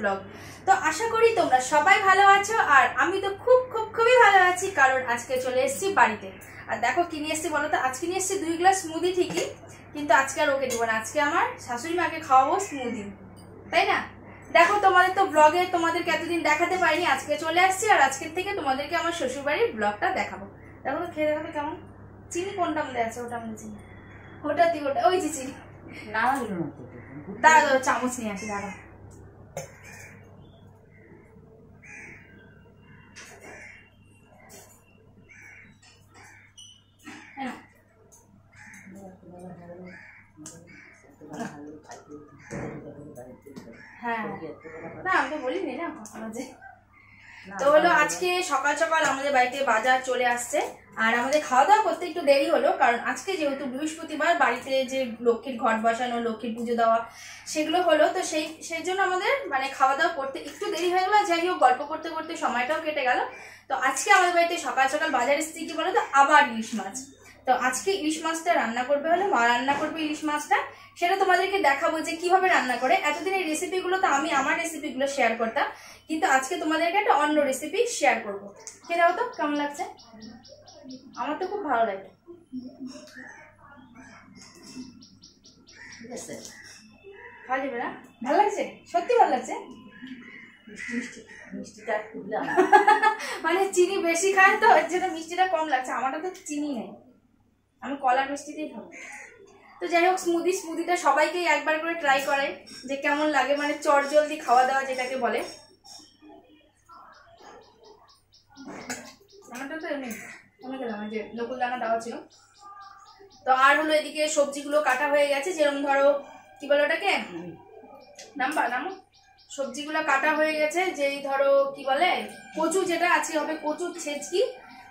Blog তো আশা করি তোমরা সবাই ভালো আছো, আর আমি তো খুব খুব, খুবই ভালো আছি, কারণ আজকে চলে এসেছি বাড়িতে। আর দেখো কি নিয়ে এসেছি বলো তো? আজকে নিয়ে এসেছি দুই গ্লাস স্মুদি ঠিকই, কিন্তু আজকে আর ওকে দেবো না। আজকে আমার শাশুড়ি মাকে খাওয়াবো স্মুদি তাই না? দেখো, তোমাদের তো ব্লগে তোমাদেরকে এতদিন দেখাতে পারিনি, আজকে চলে আসছি, আর আজকের থেকে তোমাদেরকে আমার শ্বশুরবাড়ির ব্লগটা দেখাবো। দেখো তো খেয়ে দেখাবে কেমন। চিনি কোনটা মধ্যে আছে? ওটা মধ্যে চিনি। ওটা দি, ওটা, ওই যে চিনি। দাঁড়া চামচ নিয়ে আসি দাঁড়া হ্যাঁ না আমি বলিনি না যে তো হলো আজকে সকাল সকাল আমাদের বাড়িতে বাজার চলে আসছে। আর আমাদের খাওয়া দাওয়া করতে একটু দেরি হলো কারণ আজকে যেহেতু বৃহস্পতিবার বাড়িতে যে লক্ষ্মীর ঘট বসানো লক্ষ্মীর পুজো দেওয়া সেগুলো হলো তো সেই সেই জন্য আমাদের মানে খাওয়া দাওয়া করতে একটু দেরি হয়ে গেলো। যাই হোক গল্প করতে করতে সময়টাও কেটে গেল। তো আজকে আমাদের বাড়িতে সকাল সকাল বাজার এসেছি কি বলো তো আবার ইলিশ মাছ। তো আজকে ইলিশ মাছটা রান্না করবে হলে মা রান্না করবে ইলিশ মাছটা। সেটা তোমাদেরকে দেখাবো যে কীভাবে রান্না করে। এতদিন এই রেসিপিগুলো তো আমি আমার রেসিপিগুলো শেয়ার করতাম। কিন্তু আজকে তোমাদেরকে একটা অন্য রেসিপি শেয়ার করব। কে দাও তো কেমন লাগছে? আমার তো খুব ভালো লাগে। ঠিক আছে। খাওয়া যাবে না? ভালো লাগছে? সত্যি ভালো লাগছে? মিষ্টি মিষ্টি মিষ্টিটা মানে চিনি বেশি খায় তো এর জন্য মিষ্টিটা কম লাগছে। আমারটা তো চিনি নেই। আমি কলার মিষ্টিতেই খাব। তো যাই হোক স্মুদি স্মুদিটা সবাইকেই একবার করে ট্রাই করে যে কেমন লাগে। মানে চট জলদি খাওয়া দাওয়া যেটাকে বলে। আমারটা তো এমনি, আমি গেলাম যে নকুল দানা দেওয়া ছিল। তো আর হলো এদিকে সবজিগুলো কাটা হয়ে গেছে যেরকম ধরো, কি বলে ওটাকে? নাম্বার, নামো? সবজিগুলো কাটা হয়ে গেছে, যেই ধরো, কি বলে, কচু যেটা আছে, হবে কচু ছেচকি।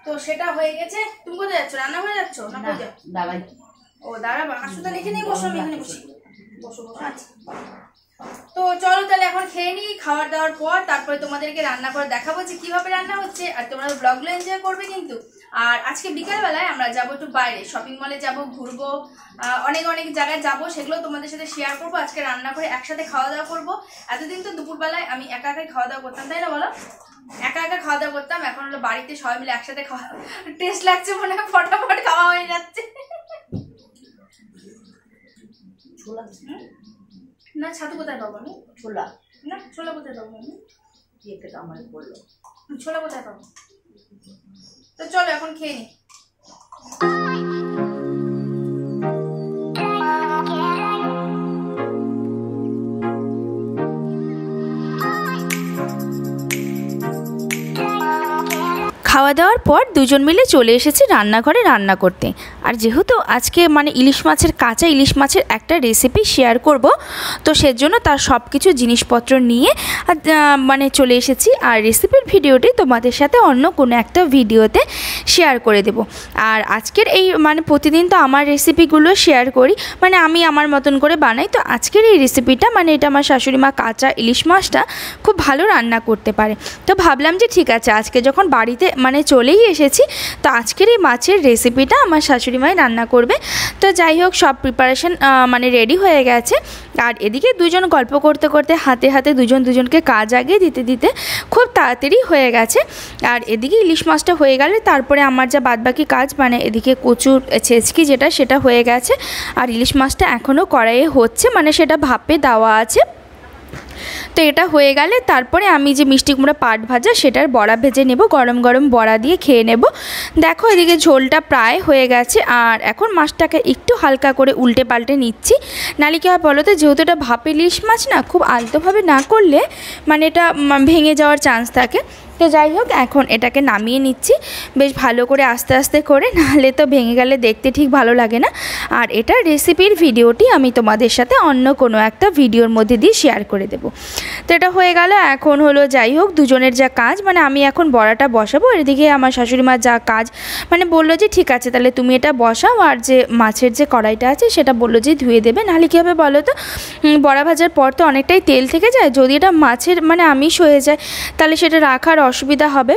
তো সেটা হয়ে গেছে। তুমি কোথায় যাচ্ছ? রান্না হয়ে যাচ্ছ? না কোথায় দাঁড়াই ও দাঁড়াবা আসলে এখানে বসো আমি এখানে বসি। বসো বসো। আচ্ছা। তো চলো তাহলে এখন খেয়ে নিই খাওয়ার দাওয়ার পর তারপরে তোমাদেরকে রান্না করে দেখাবো যে কীভাবে রান্না হচ্ছে আর তোমরা ব্লগগুলো এনজয় করবে কিন্তু। আর আজকে বিকালবেলায় আমরা যাব একটু বাইরে শপিং মলে যাব ঘুরবো অনেক অনেক জায়গায় যাব সেগুলো তোমাদের সাথে শেয়ার করব আজকে রান্না করে একসাথে খাওয়া দাওয়া করব। এতদিন তো দুপুরবেলায় আমি একা একাই খাওয়া দাওয়া করতাম তাই না বলো? একা একা খাওয়া দাওয়া করতাম এখন হলো বাড়িতে সবাই মিলে একসাথে খাওয়া টেস্ট লাগছে মনে হয় ফটাফট খাওয়া হয়ে যাচ্ছে। ছোলা। না ছাতু কোথায় পাবো আমি? ছোলা। না ছোলা কোথায় পাবো আমি? কেটে আমার বলল। ছোলা কোথায় পাবো? তো চলো এখন খেয়ে নি। খাওয়া দাওয়ার পর দুজন মিলে চলে এসেছি রান্নাঘরে রান্না করতে। আর যেহেতু আজকে মানে ইলিশ মাছের, কাঁচা ইলিশ মাছের একটা রেসিপি শেয়ার করব, তো সেজন্য তার সব কিছু জিনিসপত্র নিয়ে মানে চলে এসেছি। আর রেসিপির ভিডিওটি তোমাদের সাথে অন্য কোনো একটা ভিডিওতে শেয়ার করে দেব। আর আজকের এই মানে প্রতিদিন তো আমার রেসিপিগুলো শেয়ার করি মানে আমি আমার মতন করে বানাই, তো আজকের এই রেসিপিটা মানে এটা আমার শাশুড়ি মা কাঁচা ইলিশ মাছটা খুব ভালো রান্না করতে পারে। তো ভাবলাম যে ঠিক আছে, আজকে যখন বাড়িতে মানে চলেই এসেছি। তো আজকের এই মাছের রেসিপিটা আমার শাশুড়ি মাই রান্না করবে। তো যাই হোক, সব প্রিপারেশন মানে রেডি হয়ে গেছে। আর এদিকে দুজন গল্প করতে করতে হাতে হাতে দুজন দুজনকে কাজ আগে দিতে দিতে খুব তাড়াতাড়ি হয়ে গেছে। আর এদিকে ইলিশ মাছটা হয়ে গেলে তারপরে আমার যা বাদবাকি কাজ মানে এদিকে কচুর ছেচকি যেটা, সেটা হয়ে গেছে। আর ইলিশ মাছটা এখনও কড়াইয়ে হচ্ছে মানে সেটা ভাপে দেওয়া আছে। তো এটা হয়ে গেলে তারপরে আমি যে মিষ্টি কুমড়া পাট ভাজা সেটার বড়া ভেজে নেব, গরম গরম বড়া দিয়ে খেয়ে নেব। দেখো এদিকে ঝোলটা প্রায় হয়ে গেছে আর এখন মাছটাকে একটু হালকা করে উল্টে পাল্টে নিচ্ছি। নালি কি হয় বলো তো, যেহেতু এটা ভাপে ইলিশ মাছ না, খুব আলতোভাবে না করলে মানে এটা ভেঙে যাওয়ার চান্স থাকে। তো যাই হোক, এখন এটাকে নামিয়ে নিচ্ছি। বেশ ভালো করে আস্তে আস্তে করে, নাহলে তো ভেঙে গেলে দেখতে ঠিক ভালো লাগে না। আর এটার রেসিপির ভিডিওটি আমি তোমাদের সাথে অন্য কোনো একটা ভিডিওর মধ্যে দিয়ে শেয়ার করে দেবো। তো এটা হয়ে গেল, এখন হলো যাই হোক, দুজনের যা কাজ মানে আমি এখন বড়াটা বসাবো, এদিকে আমার শাশুড়ি মা যা কাজ মানে বলল যে ঠিক আছে, তাহলে তুমি এটা বসাও, আর যে মাছের যে কড়াইটা আছে সেটা বলল যে ধুয়ে দেবে, নাহলে কী হবে বলো তো বড়া ভাজার পর তো অনেকটাই তেল থেকে যায়, যদি এটা মাছের মানে আমিষ হয়ে যায়, তাহলে সেটা রাখার অসুবিধা হবে।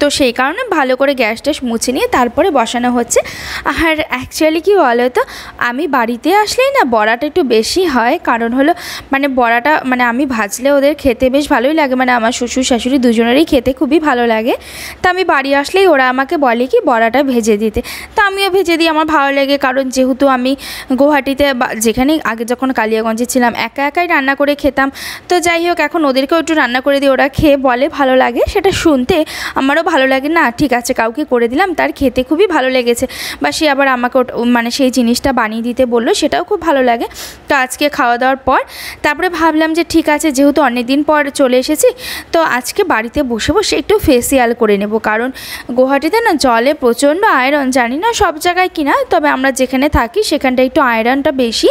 তো সেই কারণে ভালো করে গ্যাস ট্যাস মুছে নিয়ে তারপরে বসানো হচ্ছে। আর অ্যাকচুয়ালি কি বলো তো আমি বাড়িতে আসলেই না বড়াটা একটু বেশি হয়। কারণ হলো মানে বড়াটা মানে আমি ভাজলে ওদের খেতে বেশ ভালোই লাগে। মানে আমার শ্বশুর, শাশুড়ি দুজনেরই খেতে খুবই ভালো লাগে। তা আমি বাড়ি আসলেই ওরা আমাকে বলে কি বড়াটা ভেজে দিতে। তা আমিও ভেজে দিই, আমার ভালো লাগে। কারণ যেহেতু আমি গুয়াহাটিতে যেখানে আগে যখন কালিয়াগঞ্জে ছিলাম, একা একাই রান্না করে খেতাম। তো যাই হোক, এখন ওদেরকেও একটু রান্না করে দিই। ওরা খেয়ে বলে ভালো লাগে, সেটা শুনতে আমারও ভালো লাগে না, ঠিক আছে, কাউকে করে দিলাম, তার খেতে খুবই ভালো লেগেছে। বা সে আবার আমাকে মানে সেই জিনিসটা বানিয়ে দিতে বলল, সেটাও খুব ভালো লাগে। তো আজকে খাওয়া দাওয়ার পর, তারপরে ভাবলাম যে ঠিক আছে, যেহেতু অনেক দিন পর চলে এসেছি, তো আজকে বাড়িতে বসে বসে একটু ফেসিয়াল করে নেব। কারণ গুয়াহাটিতে না জলে প্রচণ্ড আয়রন জানি না সব জায়গায় কিনা তবে আমরা যেখানে থাকি সেখানটা একটু আয়রনটা বেশি।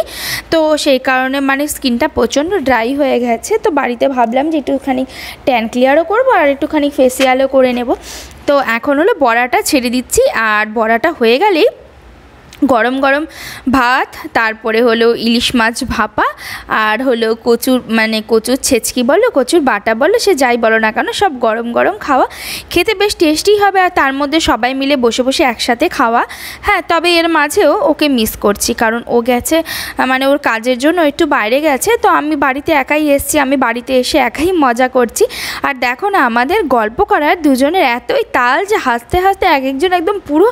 তো সেই কারণে মানে স্কিনটা প্রচণ্ড ড্রাই হয়ে গেছে, তো বাড়িতে ভাবলাম যে একটুখানি ট্যান ক্লিয়ারও করব আর একটুখানি ফেসিয়ালও করে নেব। তো এখন হলো বড়াটা ছেড়ে দিচ্ছি আর বড়াটা হয়ে গেলেই গরম গরম ভাত, তারপরে হলো ইলিশ মাছ ভাপা, আর হলো কচুর মানে কচুর ছেচকি বলো, কচুর বাটা বলো, সে যাই বলো না কেন, সব গরম গরম খাওয়া। খেতে বেশ টেস্টি হবে আর তার মধ্যে সবাই মিলে বসে বসে একসাথে খাওয়া। হ্যাঁ তবে এর মাঝেও ওকে মিস করছি, কারণ ও গেছে মানে ওর কাজের জন্য একটু বাইরে গেছে, তো আমি বাড়িতে একাই এসেছি, আমি বাড়িতে এসে একাই মজা করছি। আর দেখো না, আমাদের গল্প করার দুজনের এতই তাল যে হাসতে হাসতে এক একজন একদম পুরো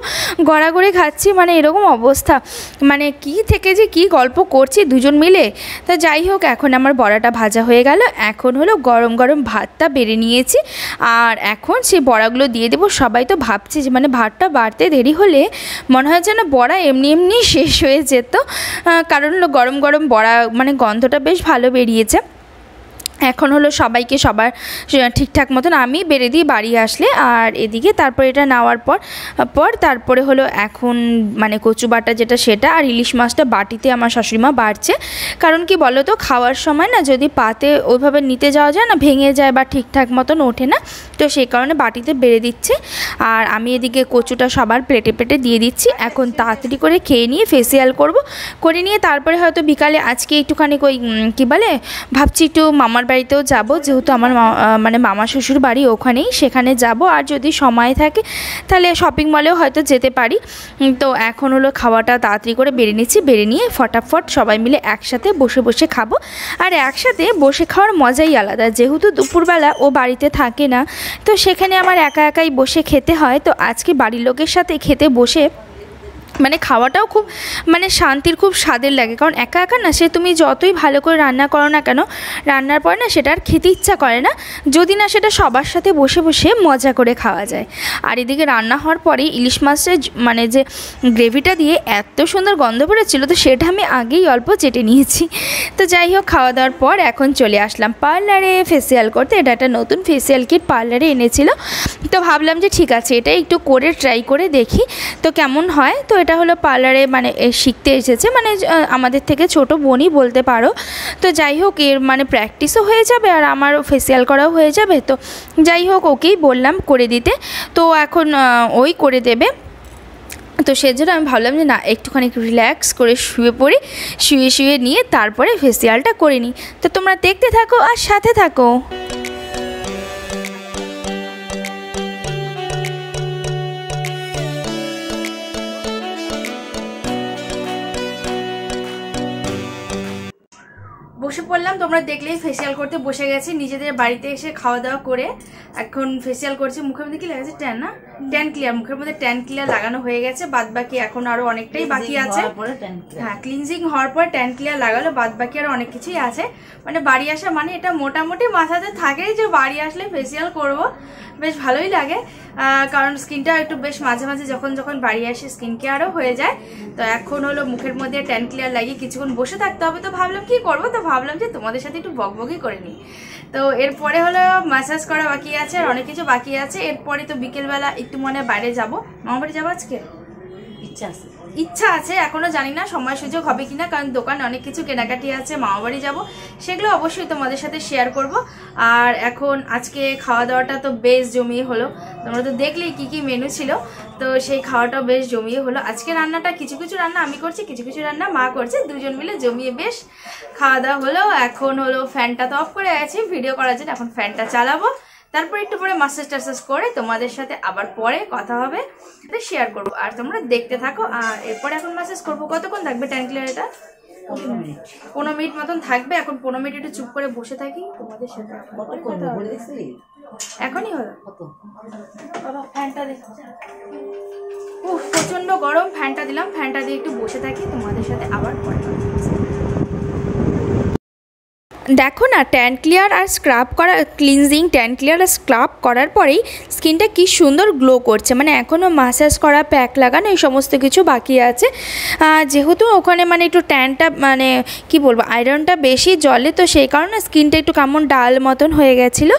গড়াগড়ি খাচ্ছি মানে এরকম অবস্থা। মানে কি থেকে যে কি গল্প করছি দুজন মিলে? তা যাই হোক, এখন আমার বড়াটা ভাজা হয়ে গেল। এখন হলো গরম গরম ভাতটা বেড়ে নিয়েছি। আর এখন সেই বড়াগুলো দিয়ে দেবো। সবাই তো ভাবছে যে মানে ভাতটা বাড়তে দেরি হলে মনে হয় যেন বড়া এমনি এমনি শেষ হয়ে যেত। কারণ হলো গরম গরম বড়া মানে গন্ধটা বেশ ভালো বেরিয়েছে। এখন হলো সবাইকে সবার ঠিকঠাক মতন আমি বেড়ে দিই বাড়ি আসলে। আর এদিকে তারপর এটা নেওয়ার পর পর তারপরে হলো এখন মানে কচু বাটা যেটা সেটা আর ইলিশ মাছটা বাটিতে আমার শাশুড়িমা বাড়ছে। কারণ কি বলো তো খাওয়ার সময় না যদি পাতে ওইভাবে নিতে যাওয়া যায় না, ভেঙে যায় বা ঠিকঠাক মতন ওঠে না, তো সেই কারণে বাটিতে বেড়ে দিচ্ছে। আর আমি এদিকে কচুটা সবার প্লেটে প্লেটে দিয়ে দিচ্ছি। এখন তাড়াতাড়ি করে খেয়ে নিয়ে ফেসিয়াল করব। করে নিয়ে তারপরে হয়তো বিকালে, আজকে একটুখানি ওই কী বলে, ভাবছি একটু মামার বাড়িতেও যাব, যেহেতু আমার মানে মামা শ্বশুর বাড়ি ওখানেই, সেখানে যাব। আর যদি সময় থাকে, তাহলে শপিং মলেও হয়তো যেতে পারি। তো এখন হলো খাওয়াটা তাড়াতাড়ি করে বেড়ে নিচ্ছি, বেড়ে নিয়ে ফটাফট সবাই মিলে একসাথে বসে বসে খাব। আর একসাথে বসে খাওয়ার মজাই আলাদা, যেহেতু দুপুরবেলা ও বাড়িতে থাকে না, তো সেখানে আমার একা একাই বসে খেতে হয়। তো আজকে বাড়ির লোকের সাথে খেতে বসে মানে খাওয়াটাও খুব মানে শান্তির, খুব স্বাদের লাগে। কারণ একা একা না, সে তুমি যতই ভালো করে রান্না করো না কেন, রান্নার পর না সেটা আর খেতে ইচ্ছা করে না। যদি না সেটা সবার সাথে বসে বসে মজা করে খাওয়া যায়। আর এদিকে রান্না হওয়ার পরে ইলিশ মাছের মানে যে গ্রেভিটা দিয়ে এত সুন্দর গন্ধ বেরোচ্ছিলো, তো সেটা আমি আগেই অল্প চেটে নিয়েছি। তো যাই হোক, খাওয়া দাওয়ার পর এখন চলে আসলাম পার্লারে ফেসিয়াল করতে। এটা একটা নতুন ফেসিয়াল কিট পার্লারে এনেছিল। তো ভাবলাম যে ঠিক আছে, এটা একটু করে ট্রাই করে দেখি। তো কেমন হয়? তো এটা হলো পার্লারে মানে শিখতে এসেছে মানে আমাদের থেকে ছোট বোনই বলতে পারো। তো যাই হোক, এর মানে প্র্যাকটিসও হয়ে যাবে আর আমারও ফেসিয়াল করাও হয়ে যাবে। তো যাই হোক, ওকেই বললাম করে দিতে। তো এখন ওই করে দেবে। তো সেজন্য আমি ভাবলাম যে না, একটুখানি রিল্যাক্স করে শুয়ে পড়ি, শুয়ে শুয়ে নিয়ে তারপরে ফেসিয়ালটা করে নিই। তো তোমরা দেখতে থাকো আর সাথে থাকো। বসে পড়লাম তোমরা দেখলেই ফেসিয়াল করতে বসে গেছি নিজেদের বাড়িতে এসে খাওয়া দাওয়া করে। এখন ফেসিয়াল করছি মুখের মধ্যে কি লেগেছে ট্যান না? ট্যান ক্লিয়ার মুখের মধ্যে ট্যান ক্লিয়ার লাগানো হয়ে গেছে বাদ বাকি এখন আরও অনেকটাই বাকি আছে। হ্যাঁ ক্লিনজিং হওয়ার পর ট্যান ক্লিয়ার লাগালো বাদ বাকি আর অনেক কিছুই আছে। মানে বাড়ি আসা মানে এটা মোটামুটি মাথাতে থাকেই যে বাড়ি আসলে ফেসিয়াল করব। বেশ ভালোই লাগে। কারণ স্কিনটা একটু বেশ মাঝে মাঝে যখন যখন বাড়ি আসে স্কিন কেয়ারও হয়ে যায়। তো এখন হলো মুখের মধ্যে ট্যান ক্লিয়ার লাগিয়ে কিছুক্ষণ বসে থাকতে হবে। তো ভাবলাম, কি করব? তো ভাবলাম যে তোমাদের সাথে একটু বকবকি করে নিই। তো এরপরে হলো ম্যাসাজ করা বাকি আছে আর অনেক কিছু বাকি আছে। এরপরে তো বিকেলবেলা একটু মনে বাইরে যাব। মামা বাড়ি যাব আজকে? ইচ্ছা আছে। ইচ্ছা আছে, এখনও জানি না সময় সুযোগ হবে কিনা, কারণ দোকানে অনেক কিছু কেনাকাটি আছে মামা বাড়ি যাব, সেগুলো অবশ্যই তোমাদের সাথে শেয়ার করব। আর এখন আজকে খাওয়া দাওয়াটা তো বেশ জমিয়ে হলো, তোমরা তো দেখলেই কি কি মেনু ছিল, তো সেই খাওয়াটা বেশ জমিয়ে হলো। আজকে রান্নাটা কিছু কিছু রান্না আমি করছি, কিছু কিছু রান্না মা করছে, দুজন মিলে জমিয়ে বেশ খাওয়া দাওয়া হলো। এখন হলো ফ্যানটা তো অফ করে আছি ভিডিও করার জন্য এখন ফ্যানটা চালাবো। তারপর একটু পরে মাসাজ টাসাজ করে তোমাদের সাথে আবার পরে কথা হবে শেয়ার করব। আর তোমরা দেখতে থাকো আর এরপরে এখন মাসাজ করব। কতক্ষণ থাকবে ট্যান ক্লিয়ার এটা? পনেরো মিনিট। মতন থাকবে। এখন পনেরো মিনিট একটু চুপ করে বসে থাকি তোমাদের সাথে এখনই হলো? কত বাবা ফ্যানটা দে। উফ প্রচণ্ড গরম। ফ্যানটা দিলাম। ফ্যানটা দিয়ে একটু বসে থাকি তোমাদের সাথে আবার পরে। দেখো না ট্যান ক্লিয়ার আর স্ক্রাব করা ক্লিনজিং ট্যান ক্লিয়ার আর স্ক্রাব করার পরেই স্কিনটা কি সুন্দর গ্লো করছে। মানে এখনও মাসাজ করা প্যাক লাগানো, এই সমস্ত কিছু বাকি আছে। যেহেতু ওখানে মানে একটু ট্যানটা মানে কি বলব আয়রনটা বেশি জলে তো সেই কারণে স্কিনটা একটু কেমন ডাল মতন হয়ে গেছিল।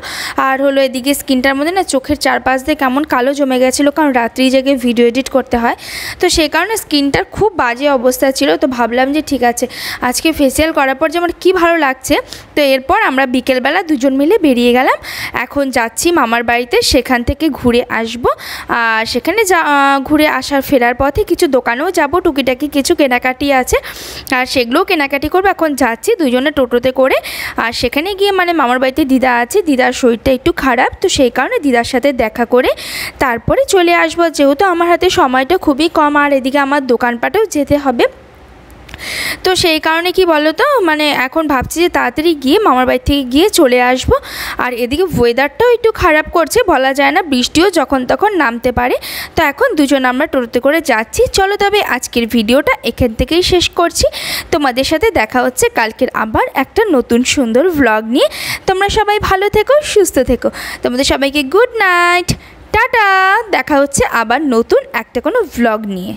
আর হলো এদিকে স্কিনটার মধ্যে না চোখের চারপাশ দিয়ে কেমন কালো জমে গেছিল, কারণ রাত্রি জেগে ভিডিও এডিট করতে হয়। তো সেই কারণে স্কিনটার খুব বাজে অবস্থা ছিল, তো ভাবলাম যে ঠিক আছে, আজকে ফেসিয়াল করার পর যে আমার কী ভালো লাগছে তো এরপর আমরা বিকেলবেলা দুজন মিলে বেরিয়ে গেলাম। এখন যাচ্ছি মামার বাড়িতে, সেখান থেকে ঘুরে আসব। আর সেখানে যা ঘুরে আসার, ফেরার পথে কিছু দোকানেও যাব। টুকিটাকি কিছু কেনাকাটি আছে। আর সেগুলোও কেনাকাটি করব। এখন যাচ্ছি দুজনে টোটোতে করে। আর সেখানে গিয়ে মানে মামার বাড়িতে দিদা আছে। দিদার শরীরটা একটু খারাপ। তো সেই কারণে দিদার সাথে দেখা করে তারপরে চলে আসব। যেহেতু আমার হাতে সময়টা খুবই কম। আর এদিকে আমার দোকানপাটেও যেতে হবে। তো সেই কারণে কি বলো তো মানে এখন ভাবছি যে তাড়াতাড়ি গিয়ে মামার বাড়ি থেকে গিয়ে চলে আসব। আর এদিকে ওয়েদারটাও একটু খারাপ করছে, বলা যায় না বৃষ্টিও যখন তখন নামতে পারে। তো এখন দুজন আমরা টোটোতে করে যাচ্ছি। চলো তবে আজকের ভিডিওটা এখান থেকেই শেষ করছি। তোমাদের সাথে দেখা হচ্ছে কালকের আবার একটা নতুন সুন্দর ভ্লগ নিয়ে। তোমরা সবাই ভালো থেকো, সুস্থ থেকো। তোমাদের সবাইকে গুড নাইট টাটা। দেখা হচ্ছে আবার নতুন একটা কোনো ভ্লগ নিয়ে।